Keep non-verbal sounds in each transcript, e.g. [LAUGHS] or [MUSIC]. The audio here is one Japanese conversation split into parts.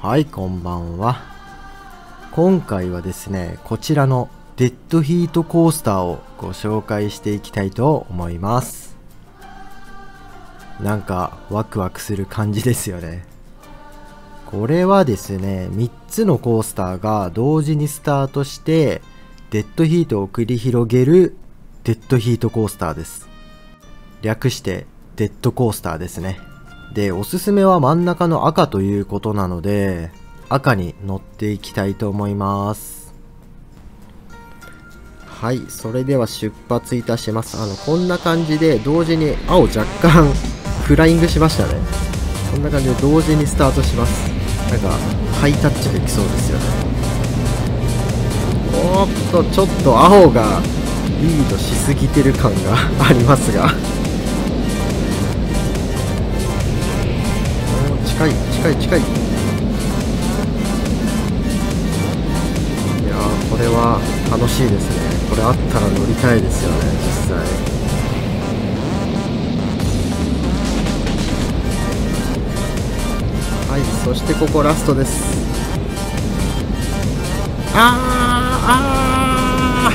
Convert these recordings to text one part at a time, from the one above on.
はい、こんばんは。今回はですね、こちらのデッドヒートコースターをご紹介していきたいと思います。なんかワクワクする感じですよね。これはですね、3つのコースターが同時にスタートして、デッドヒートを繰り広げるデッドヒートコースターです。略してデッドコースターですね。で、おすすめは真ん中の赤ということなので、赤に乗っていきたいと思います。はい、それでは出発いたします。あの、こんな感じで同時に青若干 [LAUGHS] フライングしましたね。こんな感じで同時にスタートします。なんか、ハイタッチできそうですよね。おっと、ちょっと青がリードしすぎてる感が [LAUGHS] ありますが。近い近い近い。いやーこれは楽しいですね。これあったら乗りたいですよね実際。はいそしてここラストです。あーあ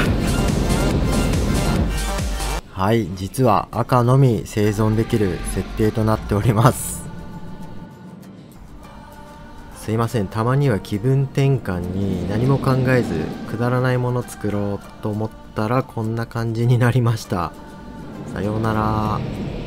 ー。はい実は赤のみ生存できる設定となっております。すいません。たまには気分転換に何も考えずくだらないもの作ろうと思ったらこんな感じになりました。さようなら。